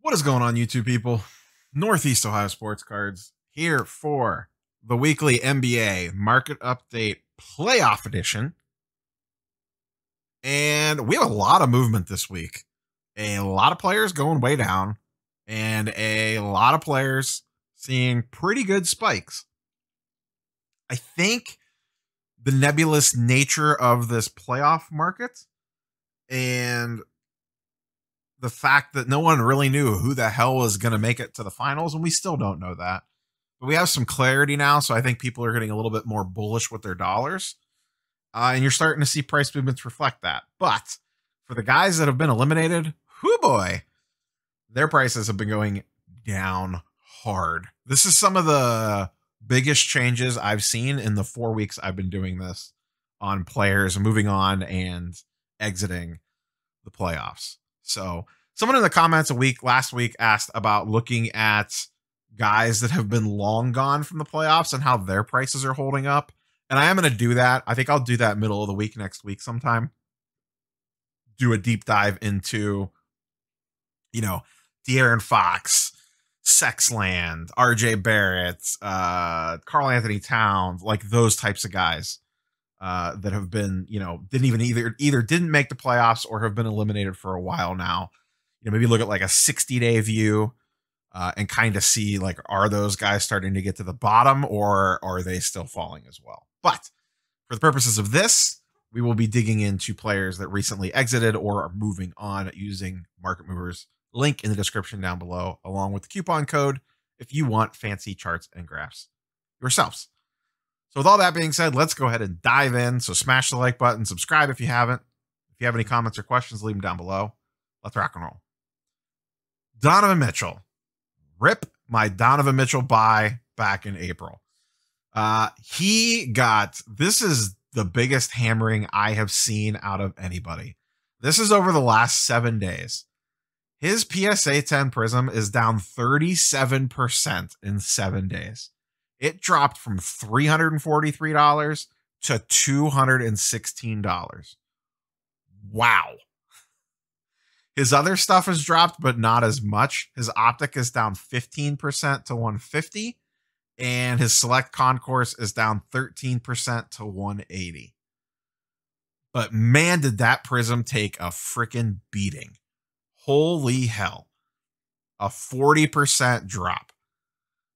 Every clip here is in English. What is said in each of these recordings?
What is going on, YouTube people? Northeast Ohio Sports Cards here for the weekly NBA Market Update Playoff Edition. And we have a lot of movement this week. A lot of players going way down, and a lot of players seeing pretty good spikes. I think the nebulous nature of this playoff market and the fact that no one really knew who the hell was going to make it to the finals, and we still don't know that. But we have some clarity now, so I think people are getting a little bit more bullish with their dollars. Uh, and you're starting to see price movements reflect that. But for the guys that have been eliminated, whoo boy, their prices have been going down hard. This is some of the biggest changes I've seen in the four weeks I've been doing this on players moving on and exiting the playoffs. So someone in the comments a week last week asked about looking at guys that have been long gone from the playoffs and how their prices are holding up. And I am going to do that. I think I'll do that middle of the week next week sometime. Do a deep dive into, you know, De'Aaron Fox, Sexton, RJ Barrett, uh, Karl-Anthony Towns, like those types of guys uh, that have been, you know, didn't even either either didn't make the playoffs or have been eliminated for a while now. You know, maybe look at like a 60 day view uh, and kind of see like are those guys starting to get to the bottom or are they still falling as well? But for the purposes of this, we will be digging into players that recently exited or are moving on using Market Movers. Link in the description down below, along with the coupon code if you want fancy charts and graphs yourselves. So with all that being said, let's go ahead and dive in. So smash the like button, subscribe if you haven't. If you have any comments or questions, leave them down below. Let's rock and roll. Donovan Mitchell. Rip my Donovan Mitchell buy back in April. Uh, he got this is the biggest hammering I have seen out of anybody. This is over the last seven days. His PSA 10 Prism is down 37% in seven days. It dropped from $343 to $216. Wow. His other stuff has dropped, but not as much. His optic is down 15% to 150, and his select concourse is down 13% to 180. But man, did that prism take a freaking beating. Holy hell. A 40% drop.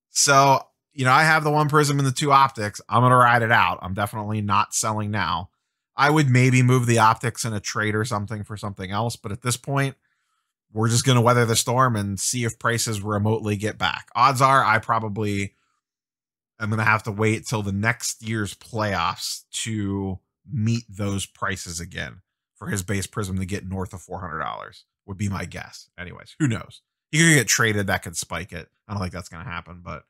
So you know, I have the one prism and the two optics. I'm going to ride it out. I'm definitely not selling now. I would maybe move the optics in a trade or something for something else. But at this point, we're just going to weather the storm and see if prices remotely get back. Odds are I probably am going to have to wait till the next year's playoffs to meet those prices again for his base prism to get north of $400 would be my guess. Anyways, who knows? He could get traded. That could spike it. I don't think that's going to happen, but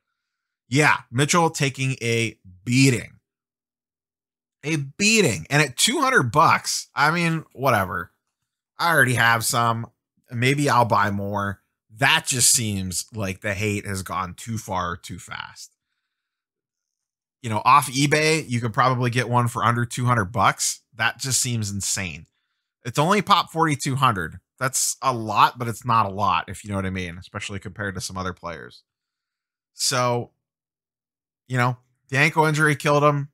yeah, Mitchell taking a beating. A beating. And at 200 bucks, I mean, whatever. I already have some. Maybe I'll buy more. That just seems like the hate has gone too far too fast. You know, off eBay, you could probably get one for under 200 bucks. That just seems insane. It's only pop 4200. That's a lot, but it's not a lot if you know what I mean, especially compared to some other players. So, you know, the ankle injury killed him.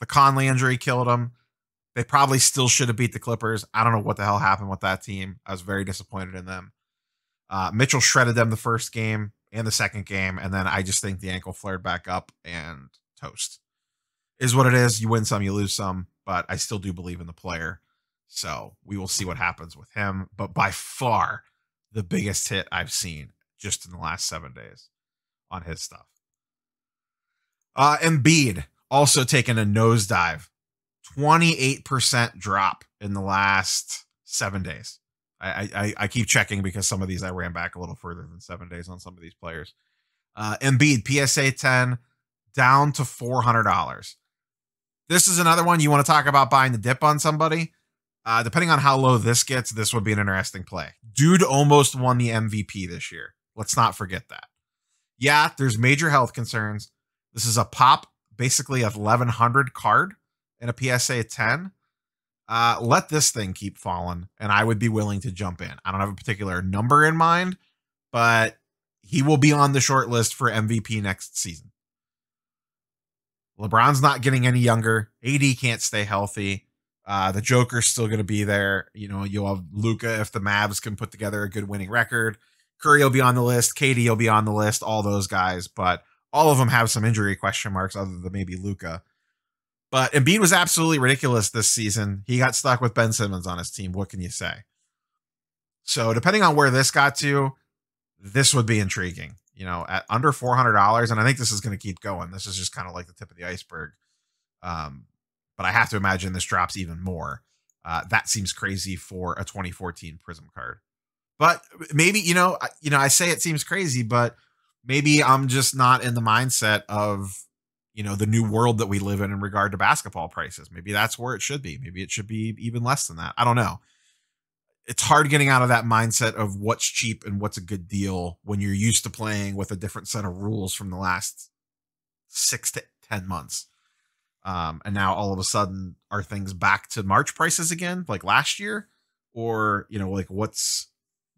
The Conley injury killed him. They probably still should have beat the Clippers. I don't know what the hell happened with that team. I was very disappointed in them. Uh, Mitchell shredded them the first game and the second game, and then I just think the ankle flared back up and toast. Is what it is. You win some, you lose some, but I still do believe in the player. So we will see what happens with him. But by far, the biggest hit I've seen just in the last seven days on his stuff. Uh, Embiid also taking a nosedive, 28% drop in the last seven days. I, I, I keep checking because some of these I ran back a little further than seven days on some of these players. Uh, Embiid PSA 10 down to $400. This is another one you want to talk about buying the dip on somebody. Uh, depending on how low this gets, this would be an interesting play. Dude almost won the MVP this year. Let's not forget that. Yeah, there's major health concerns. This is a pop, basically a 1100 card in a PSA 10. Uh, let this thing keep falling, and I would be willing to jump in. I don't have a particular number in mind, but he will be on the short list for MVP next season. LeBron's not getting any younger. AD can't stay healthy. Uh, the Joker's still going to be there. You know, you'll have Luka if the Mavs can put together a good winning record. Curry will be on the list. KD will be on the list. All those guys, but all of them have some injury question marks, other than maybe Luka. But Embiid was absolutely ridiculous this season. He got stuck with Ben Simmons on his team. What can you say? So depending on where this got to, this would be intriguing. You know, at under four hundred dollars, and I think this is going to keep going. This is just kind of like the tip of the iceberg. Um, but I have to imagine this drops even more. Uh, that seems crazy for a 2014 Prism card. But maybe you know, you know, I say it seems crazy, but maybe I'm just not in the mindset of you know the new world that we live in in regard to basketball prices. Maybe that's where it should be. Maybe it should be even less than that. I don't know it's hard getting out of that mindset of what's cheap and what's a good deal when you're used to playing with a different set of rules from the last six to 10 months. Um, and now all of a sudden, are things back to March prices again, like last year? Or, you know, like what's,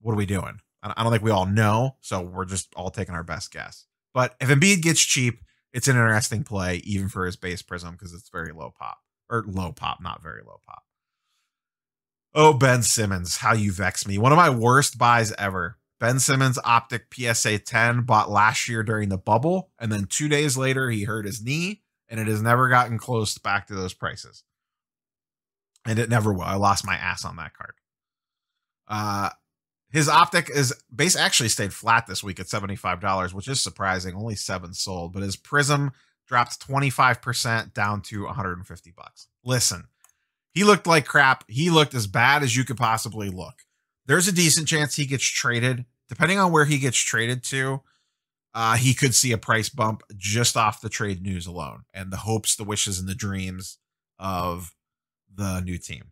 what are we doing? I don't think we all know. So we're just all taking our best guess. But if Embiid gets cheap, it's an interesting play, even for his base prism, because it's very low pop or low pop, not very low pop. Oh, Ben Simmons, how you vex me. One of my worst buys ever. Ben Simmons Optic PSA 10 bought last year during the bubble, and then two days later he hurt his knee, and it has never gotten close back to those prices. And it never will. I lost my ass on that card. Uh his optic is base actually stayed flat this week at $75, which is surprising. Only seven sold, but his prism dropped 25% down to 150 bucks. Listen, he looked like crap. He looked as bad as you could possibly look. There's a decent chance he gets traded. Depending on where he gets traded to, uh, he could see a price bump just off the trade news alone and the hopes, the wishes, and the dreams of the new team.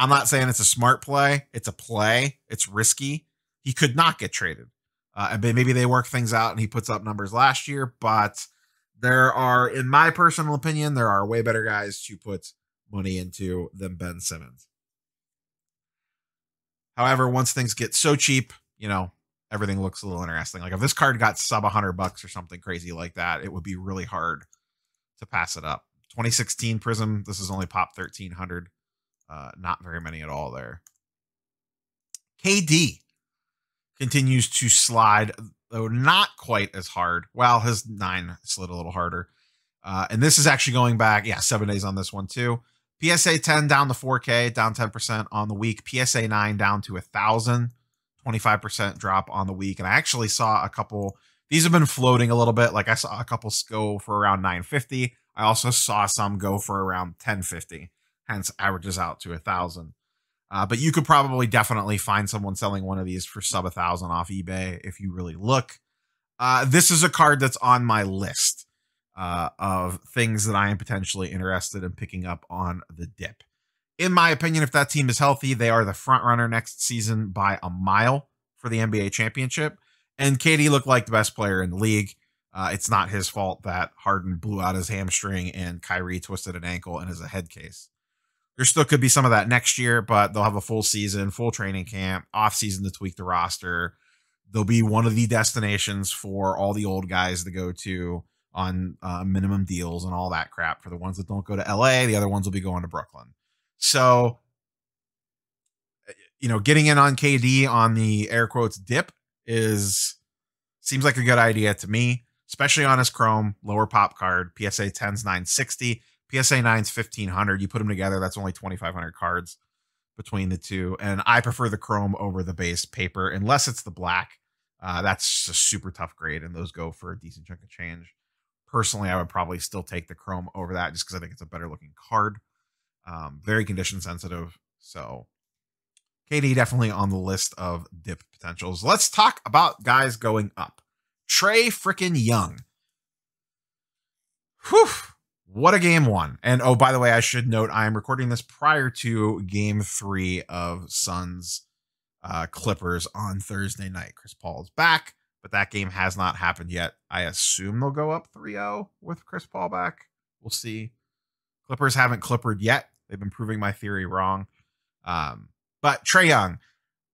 I'm not saying it's a smart play. It's a play. It's risky. He could not get traded. Uh, and maybe they work things out and he puts up numbers last year, but there are, in my personal opinion, there are way better guys to put money into than Ben Simmons. However, once things get so cheap, you know, everything looks a little interesting. Like if this card got sub 100 bucks or something crazy like that, it would be really hard to pass it up. 2016 Prism, this is only pop 1300. Uh, not very many at all there. KD continues to slide, though not quite as hard. Well, his nine slid a little harder. Uh, and this is actually going back, yeah, seven days on this one too. PSA 10 down to 4K, down 10% on the week. PSA 9 down to a thousand, 25% drop on the week. And I actually saw a couple, these have been floating a little bit. Like I saw a couple go for around 950. I also saw some go for around 1050, hence averages out to a thousand. Uh, but you could probably definitely find someone selling one of these for sub a thousand off eBay if you really look. Uh, this is a card that's on my list uh, of things that I am potentially interested in picking up on the dip. In my opinion, if that team is healthy, they are the front runner next season by a mile for the NBA championship. And KD looked like the best player in the league. Uh, it's not his fault that Harden blew out his hamstring and Kyrie twisted an ankle and is a head case. There still could be some of that next year, but they'll have a full season, full training camp, off season to tweak the roster. They'll be one of the destinations for all the old guys to go to on uh, minimum deals and all that crap. For the ones that don't go to LA, the other ones will be going to Brooklyn. So, eh, you know, getting in on KD on the air quotes dip is seems like a good idea to me, especially on his Chrome lower pop card. PSA 10's 960, PSA 9's 1500. You put them together, that's only 2500 cards between the two. And I prefer the Chrome over the base paper, unless it's the black. Uh, that's a super tough grade, and those go for a decent chunk of change personally, I would probably still take the Chrome over that just because I think it's a better looking card. Um, very condition sensitive. So KD definitely on the list of dip potentials. Let's talk about guys going up. Trae freaking Young. Whew. What a game one. And oh, by the way, I should note I am recording this prior to game three of Suns uh, Clippers on Thursday night. Chris Paul is back but that game has not happened yet. I assume they'll go up 3 0 with Chris Paul back. We'll see. Clippers haven't clippered yet. They've been proving my theory wrong. Um, but Trae Young,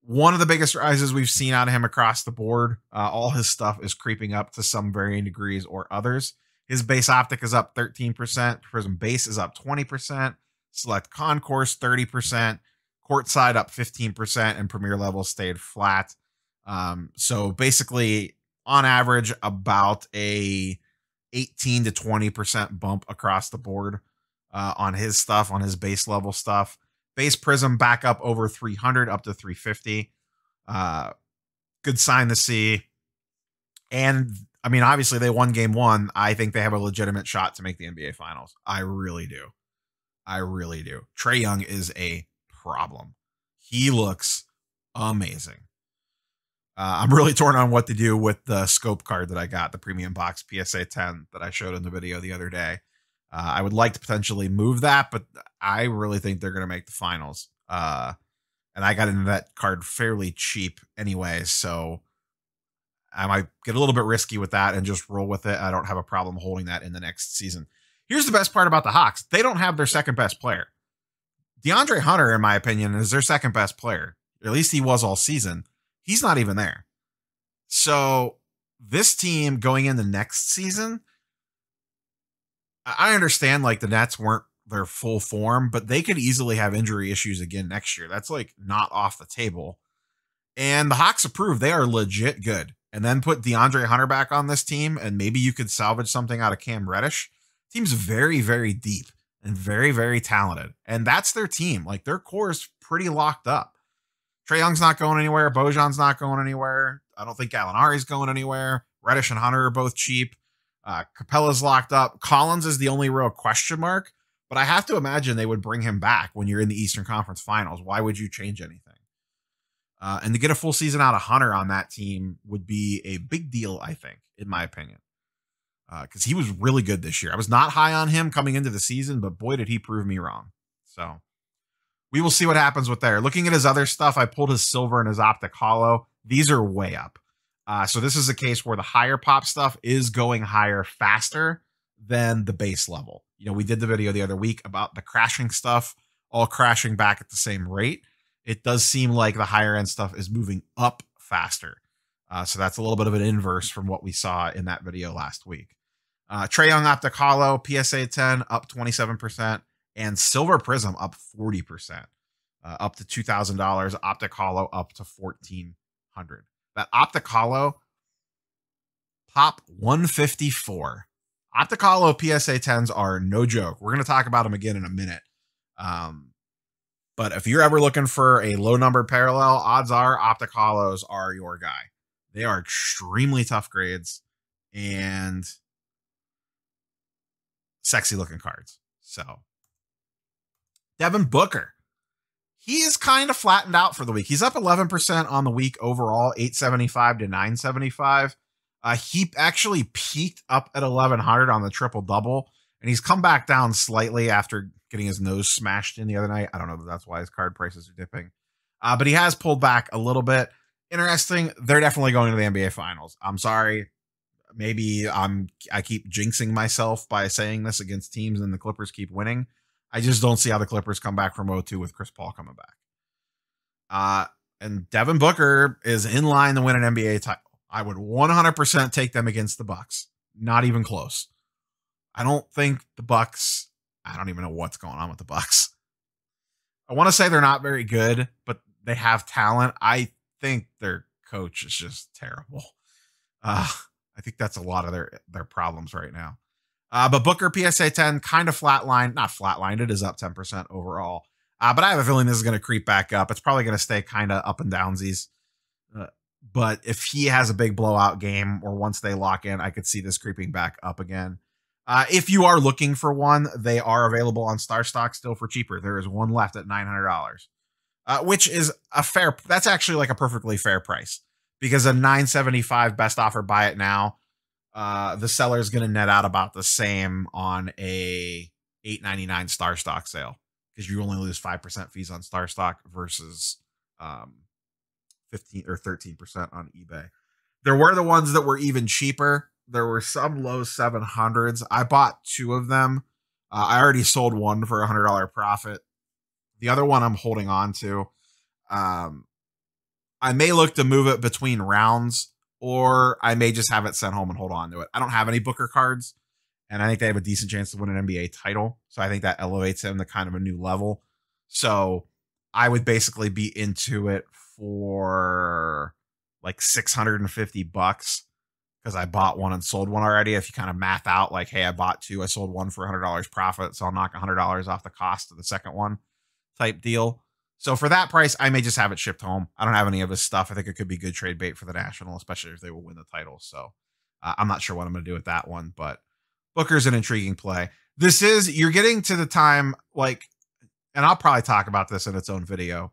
one of the biggest rises we've seen out of him across the board. Uh, all his stuff is creeping up to some varying degrees or others. His base optic is up 13%, Prism base is up 20%, select concourse 30%, courtside up 15%, and premier level stayed flat. Um, so basically, on average, about a 18 to 20% bump across the board uh, on his stuff, on his base level stuff. Base Prism back up over 300, up to 350. Uh, good sign to see. And I mean, obviously, they won game one. I think they have a legitimate shot to make the NBA Finals. I really do. I really do. Trae Young is a problem. He looks amazing. Uh, I'm really torn on what to do with the scope card that I got, the premium box PSA 10 that I showed in the video the other day. Uh, I would like to potentially move that, but I really think they're going to make the finals. Uh, and I got into that card fairly cheap anyway, so I might get a little bit risky with that and just roll with it. I don't have a problem holding that in the next season. Here's the best part about the Hawks they don't have their second best player. DeAndre Hunter, in my opinion, is their second best player. At least he was all season. He's not even there. So this team going into next season, I understand like the Nets weren't their full form, but they could easily have injury issues again next year. That's like not off the table. And the Hawks approve. they are legit good. And then put DeAndre Hunter back on this team, and maybe you could salvage something out of Cam Reddish. Team's very, very deep and very, very talented. And that's their team. Like their core is pretty locked up. Trae Young's not going anywhere. Bojan's not going anywhere. I don't think Gallinari's going anywhere. Reddish and Hunter are both cheap. Uh, Capela's locked up. Collins is the only real question mark, but I have to imagine they would bring him back when you're in the Eastern Conference Finals. Why would you change anything? Uh, and to get a full season out of Hunter on that team would be a big deal, I think, in my opinion because uh, he was really good this year. I was not high on him coming into the season, but boy, did he prove me wrong. So we will see what happens with there. Looking at his other stuff, I pulled his silver and his optic holo. These are way up. Uh, so this is a case where the higher pop stuff is going higher faster than the base level. You know, we did the video the other week about the crashing stuff all crashing back at the same rate. It does seem like the higher end stuff is moving up faster. Uh, so that's a little bit of an inverse from what we saw in that video last week. Uh, Trae Young Optic Holo, PSA 10 up 27%, and Silver Prism up 40%, uh, up to $2,000. Optic Holo up to 1400 That Optic Holo, pop 154. Optic Holo PSA 10s are no joke. We're going to talk about them again in a minute. Um, but if you're ever looking for a low number parallel, odds are Optic Holos are your guy. They are extremely tough grades and sexy looking cards. So, Devin Booker, he is kind of flattened out for the week. He's up 11% on the week overall, 875 to 975. Uh, he actually peaked up at 1100 on the triple double, and he's come back down slightly after getting his nose smashed in the other night. I don't know if that's why his card prices are dipping, uh, but he has pulled back a little bit interesting. They're definitely going to the NBA Finals. I'm sorry. Maybe I'm I keep jinxing myself by saying this against teams and the Clippers keep winning. I just don't see how the Clippers come back from 0-2 with Chris Paul coming back. Uh and Devin Booker is in line to win an NBA title. I would 100% take them against the Bucks. Not even close. I don't think the Bucks. I don't even know what's going on with the Bucks. I want to say they're not very good, but they have talent. I think their coach is just terrible. Uh, I think that's a lot of their their problems right now. Uh, but Booker PSA 10 kind of flatlined, not flatlined. It is up 10% overall. Uh, but I have a feeling this is going to creep back up. It's probably going to stay kind of up and downsies. Uh, but if he has a big blowout game or once they lock in, I could see this creeping back up again. Uh, if you are looking for one, they are available on StarStock still for cheaper. There is one left at $900 uh, which is a fair. That's actually like a perfectly fair price because a 975 best offer buy it now. Uh, the seller is going to net out about the same on a 899 StarStock sale because you only lose 5% fees on StarStock versus um 15 or 13% on eBay. There were the ones that were even cheaper. There were some low 700s. I bought two of them. Uh, I already sold one for a hundred dollar profit. The other one I'm holding on to. Um, I may look to move it between rounds, or I may just have it sent home and hold on to it. I don't have any Booker cards, and I think they have a decent chance to win an NBA title. So I think that elevates him to kind of a new level. So I would basically be into it for like 650 bucks because I bought one and sold one already. If you kind of math out, like, hey, I bought two, I sold one for $100 profit, so I'll knock $100 off the cost of the second one type deal. So for that price, I may just have it shipped home. I don't have any of his stuff. I think it could be good trade bait for the National, especially if they will win the title. So uh, I'm not sure what I'm going to do with that one, but Booker's an intriguing play. This is, you're getting to the time, like, and I'll probably talk about this in its own video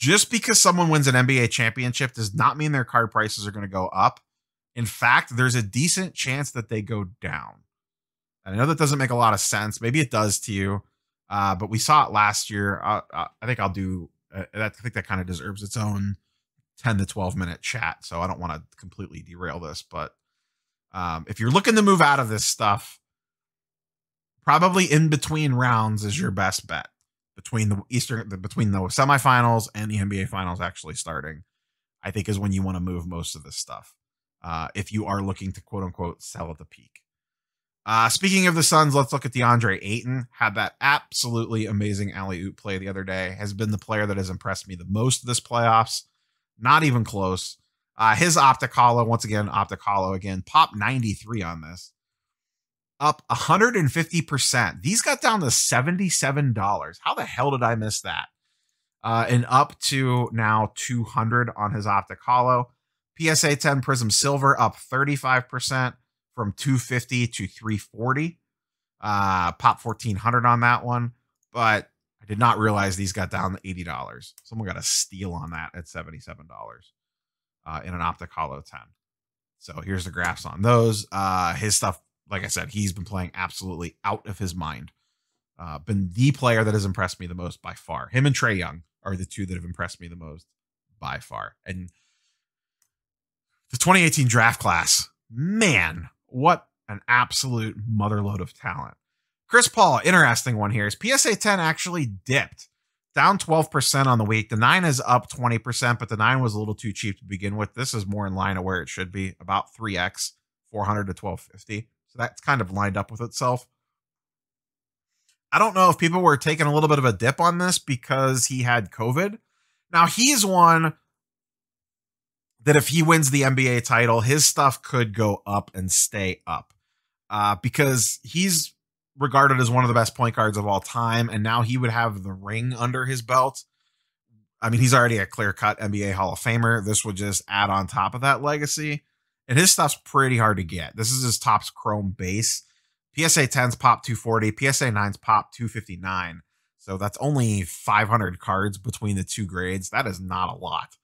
just because someone wins an NBA championship does not mean their card prices are going to go up. In fact, there's a decent chance that they go down. I know that doesn't make a lot of sense. Maybe it does to you, uh, but we saw it last year. Uh, uh, I think I'll do. Uh, I think that kind of deserves its own 10 to 12 minute chat. So I don't want to completely derail this, but um, if you're looking to move out of this stuff, probably in between rounds is your best bet between the Eastern between the semifinals and the NBA finals actually starting, I think is when you want to move most of this stuff. Uh, if you are looking to quote unquote sell at the peak. Uh, speaking of the Suns, let's look at DeAndre Ayton. Had that absolutely amazing alley oop play the other day. Has been the player that has impressed me the most this playoffs. Not even close. Uh, his optic once again, optic again, pop 93 on this up 150%. These got down to $77. How the hell did I miss that? Uh, and up to now 200 on his optic holo. PSA 10 Prism Silver up 35% from 250 to 340. Uh, pop 1400 on that one, but I did not realize these got down to $80. Someone got a steal on that at $77 uh, in an optic holo 10. So here's the graphs on those. Uh, his stuff like I said, he's been playing absolutely out of his mind. Uh, been the player that has impressed me the most by far. Him and Trae Young are the two that have impressed me the most by far. And the 2018 draft class, man, what an absolute motherload of talent. Chris Paul, interesting one here. His PSA 10 actually dipped down 12% on the week. The nine is up 20%, but the nine was a little too cheap to begin with. This is more in line of where it should be, about 3x, 400 to 1250. So that's kind of lined up with itself. I don't know if people were taking a little bit of a dip on this because he had COVID. Now, he's one that if he wins the NBA title, his stuff could go up and stay up uh, because he's regarded as one of the best point guards of all time. And now he would have the ring under his belt. I mean, he's already a clear cut NBA Hall of Famer. This would just add on top of that legacy and his stuff's pretty hard to get. This is his Topps Chrome base. PSA 10's pop 240, PSA 9's pop 259. So that's only 500 cards between the two grades. That is not a lot.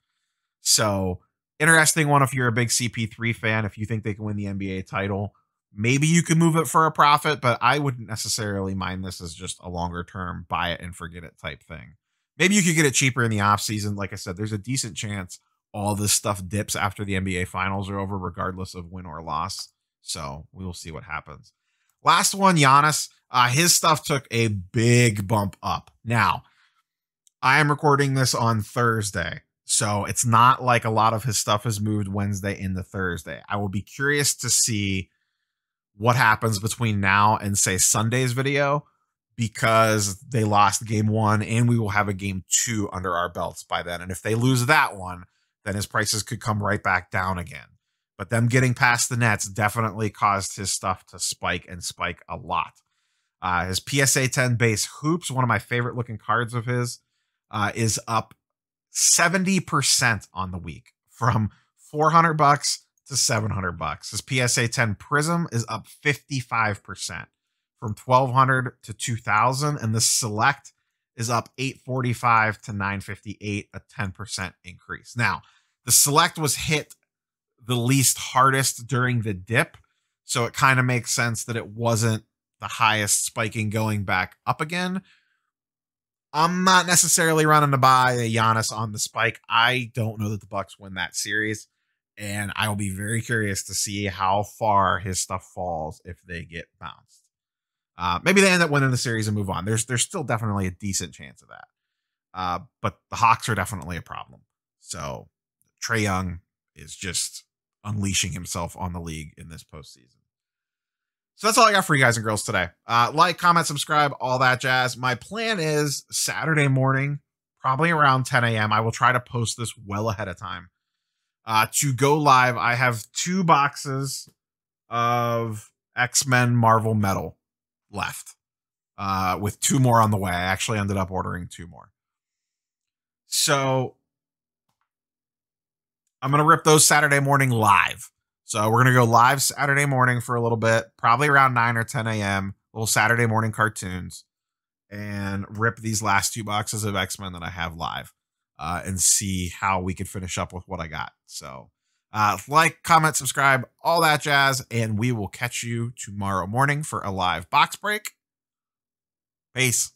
So interesting one if you're a big CP3 fan, if you think they can win the NBA title. Maybe you could move it for a profit, but I wouldn't necessarily mind this as just a longer term buy it and forget it type thing. Maybe you could get it cheaper in the off season. Like I said, there's a decent chance all this stuff dips after the NBA finals are over, regardless of win or loss. So we will see what happens. Last one, Giannis. Uh, his stuff took a big bump up. Now, I am recording this on Thursday. So it's not like a lot of his stuff has moved Wednesday into Thursday. I will be curious to see what happens between now and say Sunday's video because they lost game one and we will have a game two under our belts by then. And if they lose that one, then his prices could come right back down again. But them getting past the Nets definitely caused his stuff to spike and spike a lot. Uh, his PSA 10 base hoops, one of my favorite looking cards of his, uh, is up 70% on the week from 400 bucks to 700 bucks. His PSA 10 Prism is up 55% from 1200 to 2000 and the Select is up 845 to 958, a 10% increase. Now, the select was hit the least hardest during the dip. So it kind of makes sense that it wasn't the highest spiking going back up again. I'm not necessarily running to buy a Giannis on the spike. I don't know that the Bucks win that series, and I will be very curious to see how far his stuff falls if they get bounced. Uh, maybe they end up winning the series and move on. There's there's still definitely a decent chance of that. Uh, but the Hawks are definitely a problem. So Trae Young is just unleashing himself on the league in this postseason. So that's all I got for you guys and girls today. Uh, like, comment, subscribe, all that jazz. My plan is Saturday morning, probably around 10 a.m. I will try to post this well ahead of time. Uh, to go live, I have two boxes of X Men Marvel Metal left, uh, with two more on the way. I actually ended up ordering two more. So I'm going to rip those Saturday morning live. So we're going to go live Saturday morning for a little bit, probably around 9 or 10 a.m., little Saturday morning cartoons, and rip these last two boxes of X Men that I have live uh, and see how we can finish up with what I got. So uh, like, comment, subscribe, all that jazz, and we will catch you tomorrow morning for a live box break. Peace.